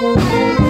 Música